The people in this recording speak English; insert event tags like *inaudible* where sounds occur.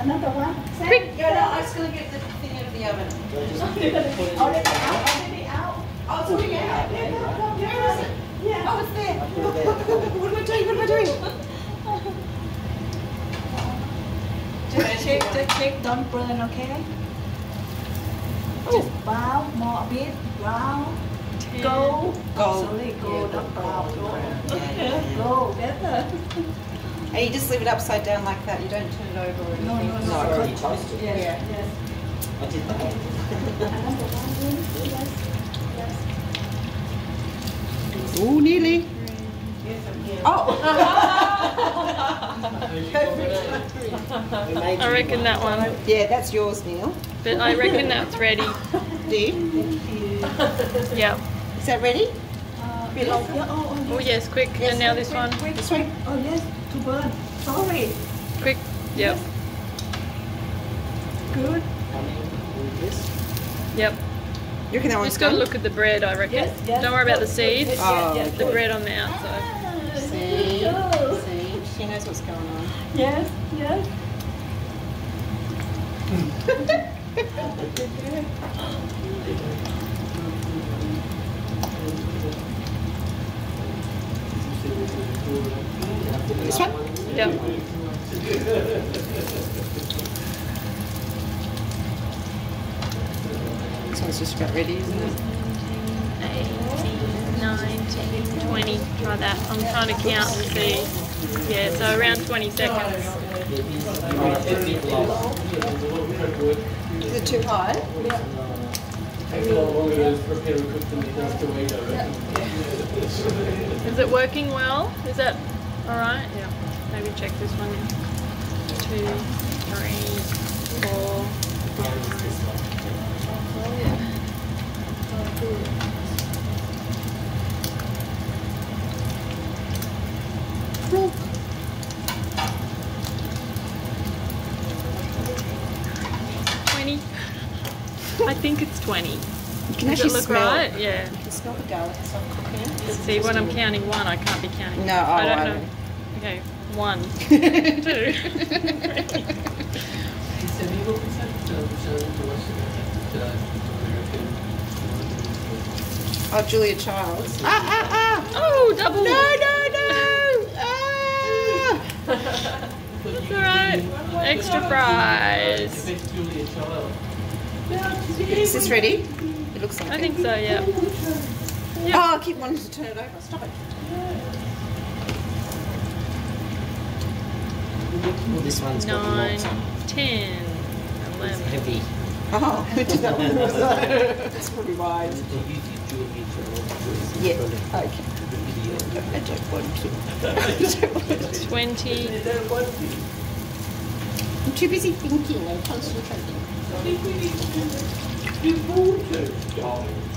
Another one. Sam, Quick. go down. I was going to get the thing out of the oven. Already out, already out. Oh, it's already out. Yeah, go, go, go. Where is it? Yeah. Oh, it's there. Look, look, look, look. What am I doing? What am I doing? *laughs* Check, check, check, don't burn, okay? Just oh. bow more a bit, round, go. Go. Sorry, go, Yeah, not go, bow, go, go. yeah, yeah, yeah. Go, better. *laughs* And you just leave it upside down like that. You don't turn it over or anything. No, no, no. It's already toasted. Yes, Yeah. yes. I did that. Another one, yes, yes. Oh, *laughs* nearly. Oh. I reckon that one. yeah, that's yours, Neil. But I reckon that's ready. *laughs* Do you? Yeah. Is that ready? Bit yes, yeah, oh, oh, Oh yes. yes, quick. Yes, And now this quick, one. quick, This way. Oh, yes, to burn. Sorry. Quick. Yep. Good. Coming with this. Yep. You reckon that one's Just got to done? look at the bread, I reckon. Yes, yes. Don't worry about the seeds. Yes, Oh, yes, The good. bread on the outside. Ah, See? See? She knows what's going on. Yes, yes. *laughs* This one? Yep. This one's just about ready, isn't it? 18, 19, 20. Try that. I'm trying to count and see. Yeah, so around 20 seconds. It is a bit low. Is it too high? Takes a lot longer to prepare and cook than it does to eat, I reckon. Is it working well? Is that all right? Yeah. Maybe check this one. Two, three, four, five. Twenty. I think it's twenty. You can Does it actually look smell right? Yeah. You can smell the garlic as I'm cooking it. See, when I'm counting one, I can't be counting. No, I oh, don't I know. don't. Okay, one, two. *laughs* Oh, Julia Childs. Ah, ah, ah! oh, double. No, no, no! Ah! That's all right. Extra fries. Is this ready? It looks like I it. think so. Yeah. Oh, I keep wanting to turn it over. Stop it. This one's got Nine, lots ten, It's eleven. heavy. Oh, *laughs* did that one also. That's pretty wide. Yeah, okay. I don't want to. I don't want to. Twenty. I'm too busy thinking and concentrating. You bought it.